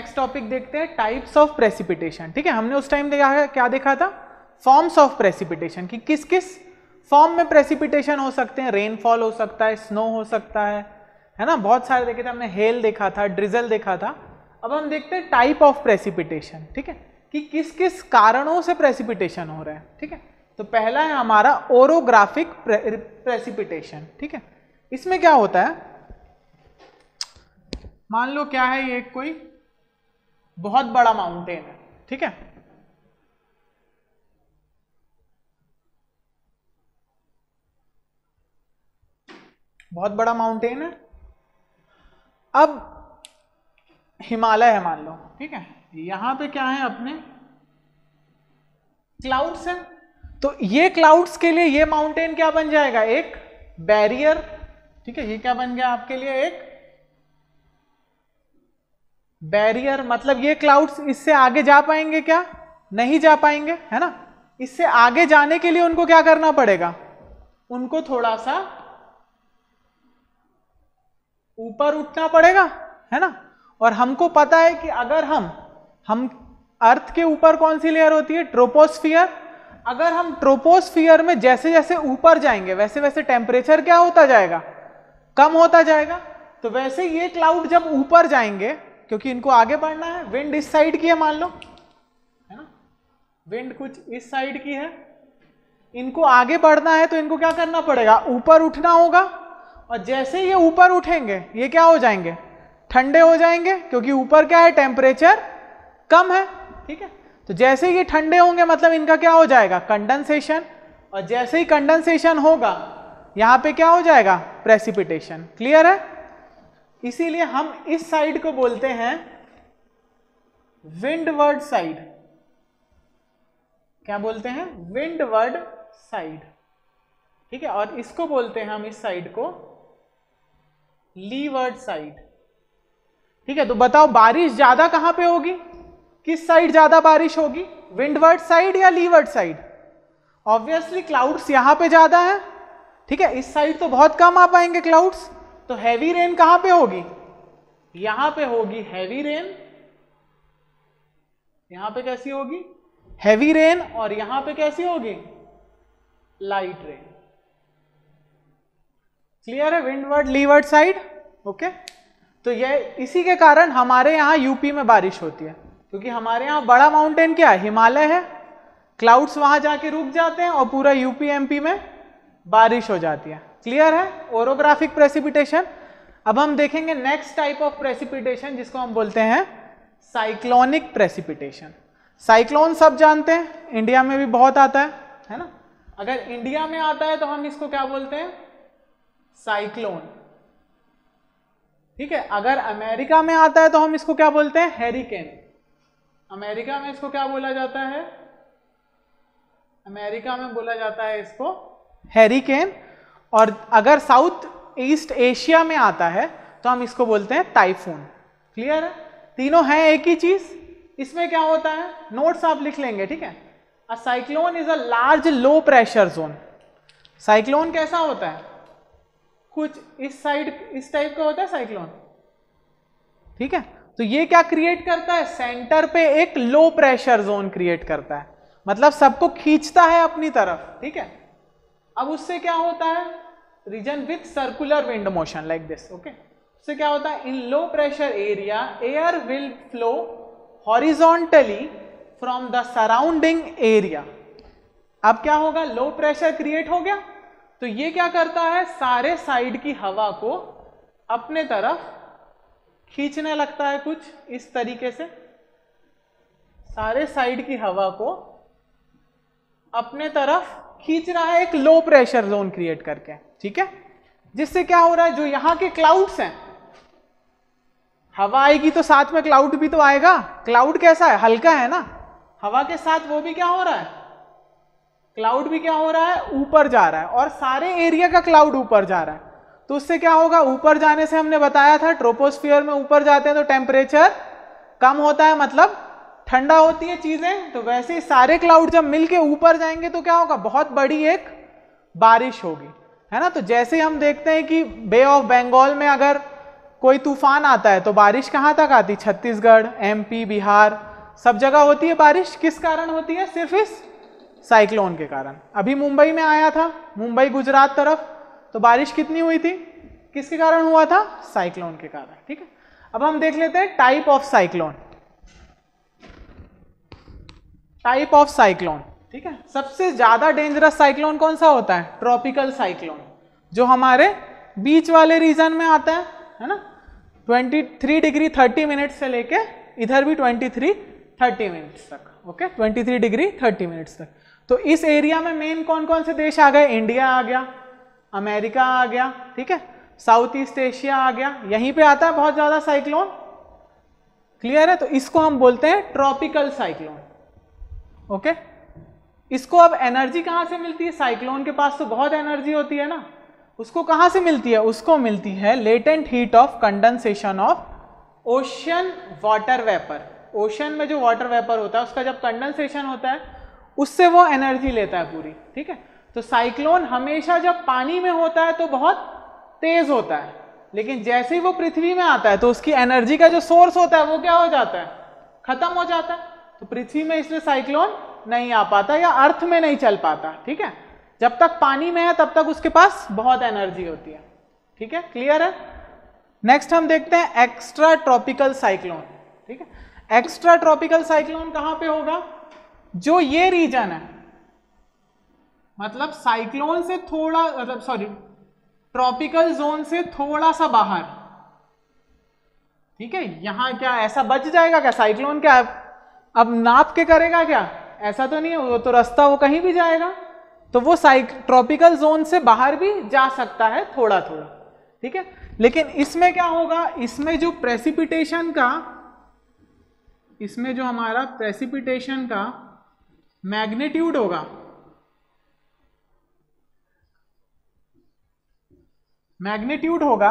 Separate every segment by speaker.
Speaker 1: Next topic देखते हैं types of precipitation ठीक है, हमने उस टाइम देखा क्या देखा था? फॉर्म्स ऑफ़ प्रेसिपिटेशन कि किस किस फॉर्म में प्रेसिपिटेशन हो सकते हैं? रेनफॉल हो सकता है स्नो हो सकता है है ना? बहुत सारे देखे थे, हमने हेल देखा था ड्रिजल देखा था। अब हम देखते हैं टाइप ऑफ़ प्रेसिपिटेशन ठीक है? कि किस किस कारणों से प्रेसिपिटेशन हो रहा है, ठीक है? तो पहला है हमारा ओरोग्राफिक प्रेसिपिटेशन ठीक है? इसमें क्या होता है? मान लो क्या है ये कोई? बहुत बड़ा माउंटेन है, ठीक है? बहुत बड़ा माउंटेन है। अब हिमालय है, मान लो, ठीक है? यहाँ पे क्या है अपने? क्लाउड्स हैं। तो ये क्लाउड्स के लिए ये माउंटेन क्या बन जाएगा? एक बैरियर ठीक है? ये क्या बन गया आपके लिए? एक बैरियर मतलब ये क्लाउड्स इससे आगे जा पाएँगे क्या? नहीं जा पाएँगे, है ना? इससे आगे जाने के लिए उनको क्या करना पड़ेगा? उनको थोड़ा सा ऊपर उठना पड़ेगा, है ना? और हमको पता है कि अगर हम हम अर्थ के ऊपर कौन सी लेयर होती है? ट्रोपोस्फियर अगर हम ट्रोपोस्फियर में जैसे जैसे ऊपर जाएँगे वैसे वैसे टेम्परेचर क्या होता जाएगा? कम होता जाएगा। तो वैसे ये क्लाउड जब ऊपर जाएँगे क्योंकि इनको आगे बढ़ना है। विंड इस साइड की है, मान लो। है ना? विंड कुछ इस साइड की है। इनको आगे बढ़ना है तो इनको क्या करना पड़ेगा? ऊपर उठना होगा। और जैसे ये ऊपर उठेंगे, ये क्या हो जाएँगे? ठंडे हो जाएँगे, क्योंकि ऊपर क्या है? टेम्परेचर कम है, ठीक है? तो जैसे ये ठंडे होंगे मतलब इनका क्या हो जाएगा? कंडेंसेशन और जैसे ही कंडेंसेशन होगा, यहाँ पे क्या हो जाएगा? प्रेसिपिटेशन क्लियर है? इसीलिए हम इस साइड को बोलते हैं विंडवर्ड साइड। क्या बोलते हैं? Windward side. ठीक है, और इसको बोलते हैं हम इस साइड को लीवर्ड साइड। ठीक है तो बताओ बारिश ज़्यादा कहाँ पे होगी? किस साइड ज़्यादा बारिश होगी? विंडवर्ड साइड या लीवर्ड साइड? ऑब्वियसली क्लाउड्स यहाँ पे ज़्यादा है। ठीक है, इस साइड तो बहुत कम आ पाएँगे क्लाउड्स तो हैवी रेन कहाँ पे होगी? यहाँ पे होगी हैवी रेन यहाँ पे कैसी होगी? हैवी रेन और यहाँ पे कैसी होगी? लाइट रेन क्लियर है? विंडवर्ड लीवर्ड साइड ओके तो ये इसी के कारण हमारे यहाँ यूपी में बारिश होती है। क्योंकि हमारे यहाँ बड़ा माउंटेन क्या है? हिमालय है। क्लाउड्स वहाँ जाके रुक जाते हैं और पूरा यूपी एमपी में बारिश हो जाती है। क्लियर है? ओरोग्राफिक प्रेसिपिटेशन अब हम देखेंगे नेक्स्ट टाइप ऑफ़ प्रेसिपिटेशन जिसको हम बोलते हैं साइक्लोनिक प्रेसिपिटेशन साइक्लोन सब जानते हैं? इंडिया में भी बहुत आता है है ना? अगर इंडिया में आता है तो हम इसको क्या बोलते हैं? साइक्लोन ठीक है? अगर अमेरिका में आता है तो हम इसको क्या बोलते हैं? हेरिकेन अमेरिका में इसको क्या बोला जाता है? अमेरिका में बोला जाता है इसको हेरिकेन और अगर साउथ ईस्ट एशिया में आता है तो हम इसको बोलते हैं टाइफून क्लियर है? तीनों हैं एक ही चीज़. इसमें क्या होता है? नोट्स आप लिख लेंगे, ठीक है? A cyclone is a large low pressure zone cyclone कैसा होता है? कुछ इस साइड इस टाइप का होता है साइक्लोन ठीक है? तो ये क्या क्रिएट करता है? सेंटर पे एक लो प्रेशर जोन क्रिएट करता है. मतलब सबको खींचता है अपनी तरफ़, ठीक है? अब उससे क्या होता है? Region with circular wind motion like this okay उससे क्या होता है? In low pressure area air will flow horizontally from the surrounding area अब क्या होगा? लो प्रेशर क्रिएट हो गया। तो ये क्या करता है? सारे साइड की हवा को अपने तरफ़ खींचने लगता है कुछ इस तरीके से। सारे साइड की हवा को अपने तरफ़ खींच रहा है एक लो प्रेशर जोन क्रिएट करके, ठीक है? जिससे क्या हो रहा है, जो यहाँ के क्लाउड्स हैं, हवा आएगी तो साथ में क्लाउड भी तो आएगा। क्लाउड कैसा है? हल्का है ना? हवा के साथ वो भी क्या हो रहा है? क्लाउड भी क्या हो रहा है? ऊपर जा रहा है और सारे एरिया का क्लाउड ऊपर जा रहा है। तो उससे क्या होगा? ऊपर जाने से हमने बताया था ट्रोपोस्फियर में ऊपर जाते हैं तो टेम्परेचर कम होता है मतलब ठंडा होती है चीज़ें तो वैसे ही सारे क्लाउड जब मिलके ऊपर जाएँगे तो क्या होगा? बहुत बड़ी एक बारिश होगी, है ना? तो जैसे हम देखते हैं कि बे ऑफ़ बंगाल में अगर कोई तूफ़ान आता है तो बारिश कहाँ तक आती? छत्तीसगढ़ एमपी बिहार, सब जगह होती है बारिश। किस कारण होती है? सिर्फ़ इस साइक्लोन के कारण। अभी मुंबई में आया था, मुंबई, गुजरात तरफ़ तो बारिश कितनी हुई थी? किसके कारण हुआ था? साइक्लोन के कारण, ठीक है? अब हम देख लेते हैं type of cyclone type of cyclone ठीक है? सबसे ज़्यादा डेंजरस साइक्लोन कौन सा होता है? ट्रॉपिकल साइक्लोन जो हमारे बीच वाले रीजन में आता है है ना? 23 डिग्री 30 मिनट से लेके इधर भी 23 30 मिनट्स तक ओके 23 डिग्री 30 मिनट्स तक। तो इस एरिया में मेन कौन कौन से देश आ गए? इंडिया आ गया अमेरिका आ गया, ठीक है? साउथ ईस्ट एशिया आ गया, यहीं पे आता है बहुत ज़्यादा साइक्लोन क्लियर है? तो इसको हम बोलते हैं ट्रॉपिकल साइक्लोन ओके? इसको अब एनर्जी कहाँ से मिलती है? साइक्लोन के पास तो बहुत एनर्जी होती है ना। उसको कहाँ से मिलती है? उसको मिलती है latent heat of condensation of ocean water vapour ocean में जो वाटर वेपर होता है, उसका जब कंडेंसेशन होता है, उससे वो एनर्जी लेता है पूरी, ठीक है? तो साइक्लोन हमेशा जब पानी में होता है तो बहुत तेज होता है। लेकिन जैसे ही वो पृथ्वी में आता है तो उसकी एनर्जी का जो सोर्स होता है, वो क्या हो जाता है? खत्म हो जाता है। तो पृथ्वी में इसलिए साइक्लोन नहीं आ पाता या अर्थ में नहीं चल पाता, ठीक है? जब तक पानी में है, तब तक उसके पास बहुत एनर्जी होती है, ठीक है? क्लियर है? नेक्स्ट हम देखते हैं एक्स्ट्रा ट्रॉपिकल साइक्लोन ठीक है? एक्स्ट्रा ट्रॉपिकल साइक्लोन कहाँ पे होगा? जो ये रीजन है मतलब साइक्लोन से थोड़ा मतलब सॉरी ट्रॉपिकल जोन से थोड़ा सा बाहर, ठीक है? यहाँ क्या, ऐसा बच जाएगा क्या? साइक्लोन क्या अब नाप के करेगा क्या? ऐसा तो नहीं है, वो तो रास्ता वो कहीं भी जाएगा। तो वो साइक, ट्रॉपिकल जोन से बाहर भी जा सकता है थोड़ा थोड़ा ठीक है? लेकिन इसमें क्या होगा? इसमें जो प्रेसिपिटेशन का, इसमें जो हमारा प्रेसिपिटेशन का मैग्नीट्यूड होगा मैग्नीट्यूड होगा,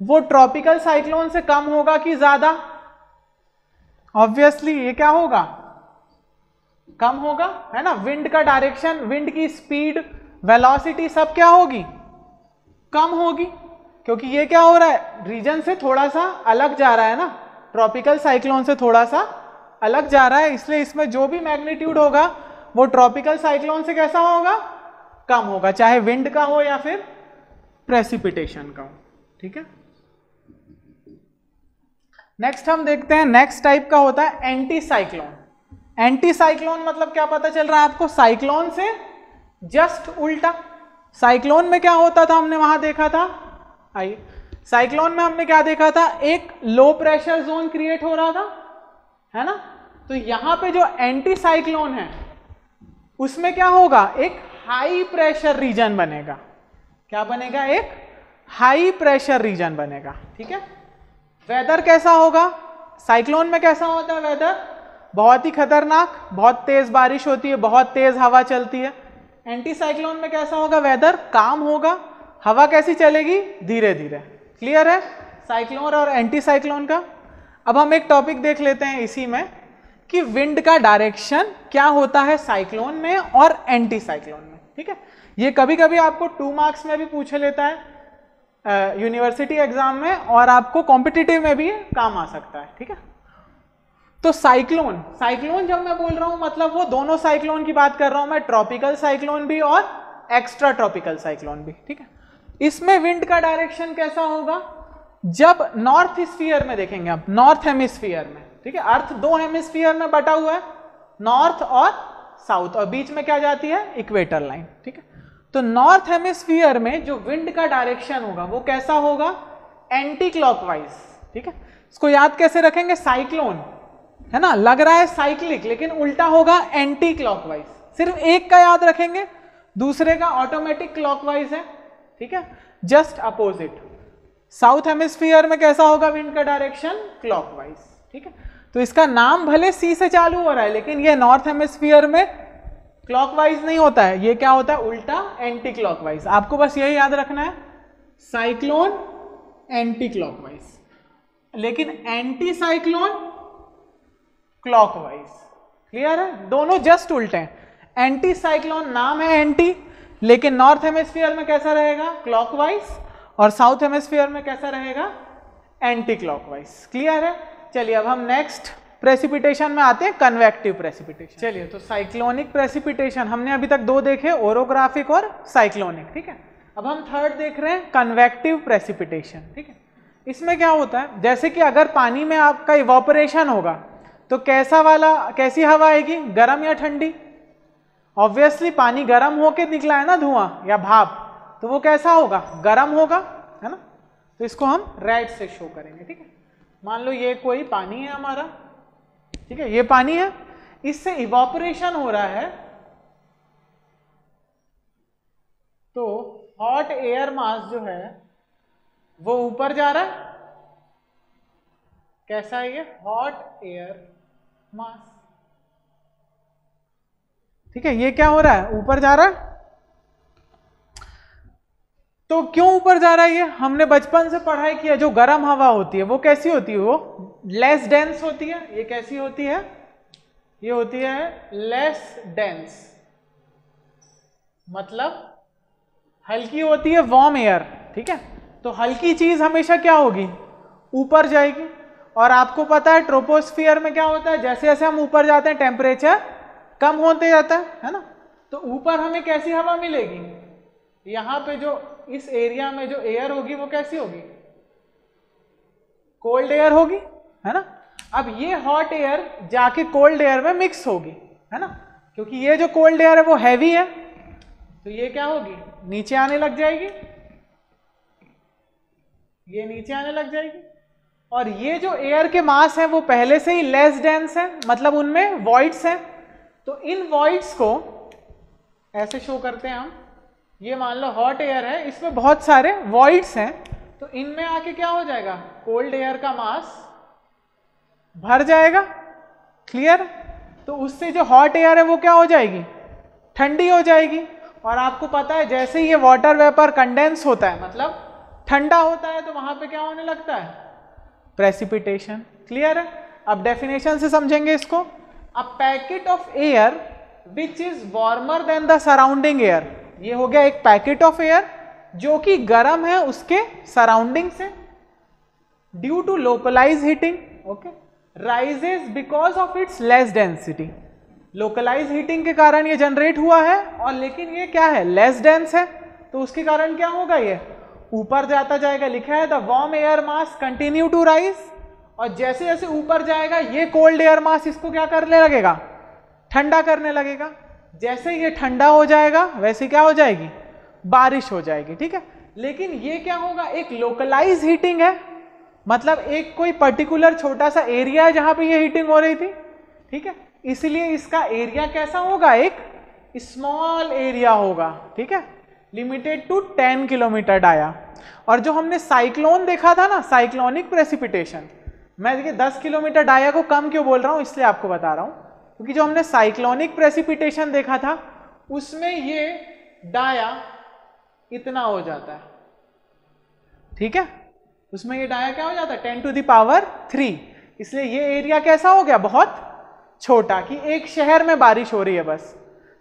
Speaker 1: वो ट्रॉपिकल साइक्लोन से कम होगा कि ज़्यादा? ऑब्वियसली ये क्या होगा? कम होगा, है ना? विंड का डायरेक्शन विंड की स्पीड वेलोसिटी सब क्या होगी? कम होगी, क्योंकि ये क्या हो रहा है? रीजन से थोड़ा सा अलग जा रहा है ना? ट्रॉपिकल साइक्लोन से थोड़ा सा अलग जा रहा है, इसलिए इसमें जो भी मैग्नीट्यूड होगा, वो ट्रॉपिकल साइक्लोन से कैसा होगा? कम होगा, चाहे विंड का हो या फिर प्रेसिपिटेशन का हो, ठीक है? नेक्स्ट हम देखते हैं नेक्स्ट टाइप का होता है एंटी साइक्लोन एंटी साइक्लोन मतलब क्या पता चल रहा है आपको? साइक्लोन से जस्ट उल्टा. साइक्लोन में क्या होता था? हमने वहाँ देखा था। आइए। साइक्लोन में हमने क्या देखा था? एक लो प्रेशर जोन क्रिएट हो रहा था। है ना? तो यहाँ पे जो एंटी साइक्लोन है, उसमें क्या होगा? एक हाई प्रेशर रीजन बनेगा। क्या बनेगा? एक हाई प्रेशर रीजन बनेगा। ठीक है? वेदर कैसा होगा? साइक्लोन में कैसा होता है वेदर बहुत ही खतरनाक, बहुत तेज बारिश होती है, बहुत तेज हवा चलती है। एंटी साइक्लोन में कैसा होगा वेदर काम होगा। हवा कैसी चलेगी? धीरे धीरे क्लियर है? साइक्लोन और एंटी साइक्लोन का? अब हम एक टॉपिक देख लेते हैं इसी में कि विंड का डायरेक्शन क्या होता है साइक्लोन में और एंटी साइक्लोन में। ठीक है? ये कभी कभी आपको टू मार्क्स में भी पूछ लेता है। यूनिवर्सिटी एग्ज़ाम में और आपको कॉम्पिटिटिव में भी काम आ सकता है, ठीक है? तो साइक्लोन साइक्लोन जब मैं बोल रहा हूँ मतलब वो दोनों साइक्लोन की बात कर रहा हूँ मैं ट्रॉपिकल साइक्लोन भी और एक्स्ट्रा ट्रॉपिकल साइक्लोन भी, ठीक है? इसमें विंड का डायरेक्शन कैसा होगा? जब नॉर्थ स्फीयर में देखेंगे आप नॉर्थ हेमिस्फीयर में, ठीक है? अर्थ दो हेमिस्फीयर में बटा हुआ है नॉर्थ और साउथ और बीच में क्या जाती है? इक्वेटर लाइन ठीक है? तो नॉर्थ हेमिस्फीयर में जो विंड का डायरेक्शन होगा, वो कैसा होगा? एंटी क्लॉकवाइज ठीक है? इसको याद कैसे रखेंगे? साइक्लोन, है ना? लग रहा है साइक्लिक, लेकिन उल्टा होगा एंटी क्लॉकवाइज सिर्फ़ एक का याद रखेंगे, दूसरे का ऑटोमेटिक क्लॉकवाइज है, ठीक है? Just opposite. साउथ हेमिस्फीयर में कैसा होगा विंड का डायरेक्शन? क्लॉकवाइज, ठीक है? तो इसका नाम भले सी से चालू हो रहा है, लेकिन ये नॉर्थ हेमिस्फीयर में क्लॉकवाइज नहीं होता है। ये क्या होता है? उल्टा एंटी क्लॉकवाइज आपको बस यही याद रखना है साइक्लोन एंटी क्लॉकवाइज लेकिन एंटी साइक्लोन क्लॉकवाइज क्लियर है? दोनों जस्ट उल्टे हैं। एंटी साइक्लोन नाम है एंटी लेकिन नॉर्थ हेमिस्फीयर में कैसा रहेगा? क्लॉकवाइज और साउथ हेमिस्फीयर में कैसा रहेगा? एंटी क्लॉकवाइज क्लियर है? चलिए, अब हम नेक्स्ट प्रेसिपिटेशन में आते हैं कन्वेक्टिव प्रेसिपिटेशन चलिए तो साइक्लोनिक प्रेसिपिटेशन हमने अभी तक दो देखे ओरोग्राफिक और साइक्लोनिक ठीक है? अब हम थर्ड देख रहे हैं कन्वेक्टिव प्रेसिपिटेशन ठीक है? इसमें क्या होता है? जैसे कि अगर पानी में आपका इवोपरेशन होगा तो कैसा वाला, कैसी हवा आएगी? गर्म या ठंडी? ऑब्वियसली पानी गर्म होके निकला है ना धुआँ या भाप तो वो कैसा होगा? गर्म होगा, है ना? तो इसको हम रेड से शो करेंगे, ठीक है? मान लो ये कोई पानी है हमारा ठीक है, ये पानी है, इससे इवापोरेशन हो रहा है। तो हॉट एयर मास जो है, वो ऊपर जा रहा है। कैसा है ये? हॉट एयर मास ठीक है, ये क्या हो रहा है? ऊपर जा रहा है। तो क्यों ऊपर जा रहा है ये? हमने बचपन से पढ़ाई किया, जो गर्म हवा होती है, वो कैसी होती है वो? लेस डेंस होती है? ये कैसी होती है? ये होती है लेस डेंस मतलब हल्की होती है वार्म एयर ठीक है? तो हल्की चीज़ हमेशा क्या होगी? ऊपर जाएगी। और आपको पता है ट्रोपोस्फियर में क्या होता है? जैसे जैसे हम ऊपर जाते हैं टेम्परेचर कम होते जाता है है ना? तो ऊपर हमें कैसी हवा मिलेगी? यहाँ पे जो इस एरिया में जो एयर होगी वो कैसी होगी? कोल्ड एयर होगी, है ना? अब ये हॉट एयर जाके कोल्ड एयर में मिक्स होगी, है ना? क्योंकि ये जो कोल्ड एयर है वो हैवी है तो ये क्या होगी? नीचे आने लग जाएगी। ये नीचे आने लग जाएगी। और ये जो एयर के मास है वो पहले से ही लेस डेंस है मतलब उनमें वॉइड्स हैं। तो इन वॉइड्स को ऐसे शो करते हैं हम। ये मान लो हॉट एयर है, इसमें बहुत सारे वॉइड्स हैं तो इनमें आके क्या हो जाएगा? कोल्ड एयर का मास भर जाएगा क्लियर तो उससे जो हॉट एयर है, वो क्या हो जाएगी? ठंडी हो जाएगी। और आपको पता है, जैसे ही ये वाटर वेपर कंडेंस होता है मतलब ठंडा होता है तो वहाँ पे क्या होने लगता है? प्रेसिपिटेशन क्लियर है अब डेफिनेशन से समझेंगे इसको। A packet of air which is warmer than the surrounding air ये हो गया एक पैकेट ऑफ़ एयर, जो कि गर्म है उसके सराउंडिंग से। Due to localise heating okay rises because of its less density localise heating के कारण ये जनरेट हुआ है, और लेकिन ये क्या है? लेस डेंस है। तो उसके कारण क्या होगा ये? ऊपर जाता जाएगा। लिखा है the warm air mass continue to rise और जैसे जैसे ऊपर जाएगा, ये कोल्ड एयर मास इसको क्या करने लगेगा? ठंडा करने लगेगा। जैसे ये ठंडा हो जाएगा, वैसे क्या हो जाएगी? बारिश हो जाएगी, ठीक है? लेकिन ये क्या होगा? एक लोकलाइज हीटिंग है। मतलब एक कोई पर्टिकुलर छोटा सा एरिया है जहाँ पे ये हीटिंग हो रही थी, ठीक है? इसलिए इसका एरिया कैसा होगा? एक स्मॉल एरिया होगा, ठीक है? लिमिटेड टू 10 किलोमीटर डाया और जो हमने साइक्लोन देखा था ना साइक्लोनिक प्रेसिपिटेशन मैं देखिए 10 किलोमीटर डाया को कम क्यों बोल रहा हूँ, इसलिए आपको बता रहा हूँ। क्योंकि जो हमने साइक्लोनिक प्रेसिपिटेशन देखा था, उसमें ये डाया इतना हो जाता है। ठीक है? उसमें ये डाया क्या हो जाता है? Ten to the power three. इसलिए ये एरिया कैसा हो गया? बहुत छोटा, कि एक शहर में बारिश हो रही है बस।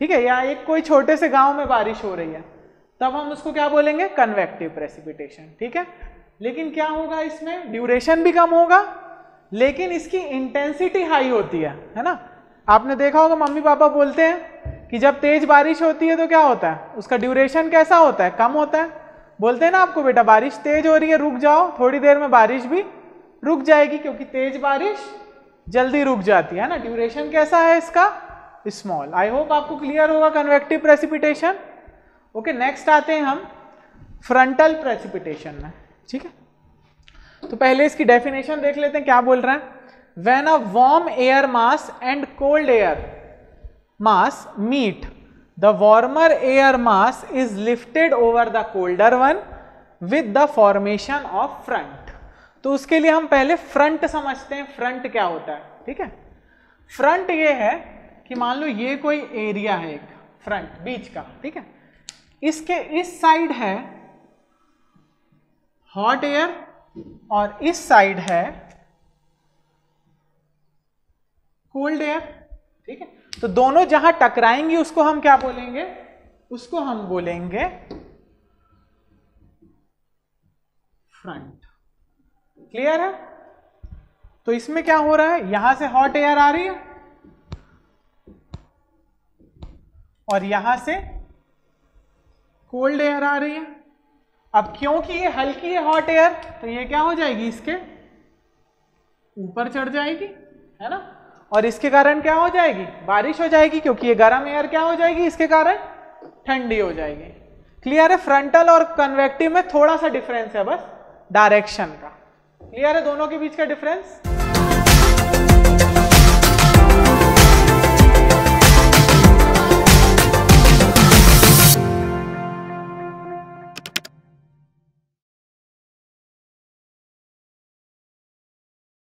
Speaker 1: ठीक है? या एक कोई छोटे से गाँव में बारिश हो रही है। तब हम उसको क्या बोलेंगे? कन्वेक्टिव प्रेसिपिटेशन ठीक है? लेकिन क्या होगा इसमें? ड्यूरेशन भी कम होगा, लेकिन इसकी इंटेंसिटी हाई होती है है ना? आपने देखा होगा, मम्मी पापा बोलते हैं कि जब तेज बारिश होती है तो क्या होता है? उसका ड्यूरेशन कैसा होता है? कम होता है। बोलते हैं ना आपको बेटा, बारिश तेज हो रही है, रुक जाओ। थोड़ी देर में बारिश भी रुक जाएगी, क्योंकि तेज बारिश जल्दी रुक जाती है ना? ड्यूरेशन कैसा है इसका? स्मॉल आई होप आपको क्लियर होगा कन्वेक्टिव प्रेसिपिटेशन ओके नेक्स्ट आते हैं हम फ्रंटल प्रेसिपिटेशन में। ठीक है? तो पहले इसकी डेफिनेशन देख लेते हैं, क्या बोल रहे हैं? When a warm air mass and cold air mass meet the warmer air mass is lifted over the colder one with the formation of front तो उसके लिए हम पहले फ्रंट समझते हैं फ्रंट क्या होता है ठीक है फ्रंट ये है कि मान लो ये कोई एरिया है एक फ्रंट बीच का ठीक है इसके इस साइड है हॉट एयर और इस साइड है कोल्ड एयर ठीक है? तो दोनों जहाँ टकराएँगे, उसको हम क्या बोलेंगे? उसको हम बोलेंगे फ्रंट क्लियर है? तो इसमें क्या हो रहा है? यहाँ से हॉट एयर आ रही है और यहाँ से कोल्ड एयर आ रही है। अब क्योंकि ये हल्की है हॉट एयर तो ये क्या हो जाएगी इसके? ऊपर चढ़ जाएगी, है ना? और इसके कारण क्या हो जाएगी? बारिश हो जाएगी क्योंकि ये गर्म एयर क्या हो जाएगी? इसके कारण ठंडी हो जाएगी। क्लियर है? फ्रंटल और कन्वेक्टिव में थोड़ा सा डिफरेंस है बस डायरेक्शन का। क्लियर है? दोनों के बीच का डिफरेंस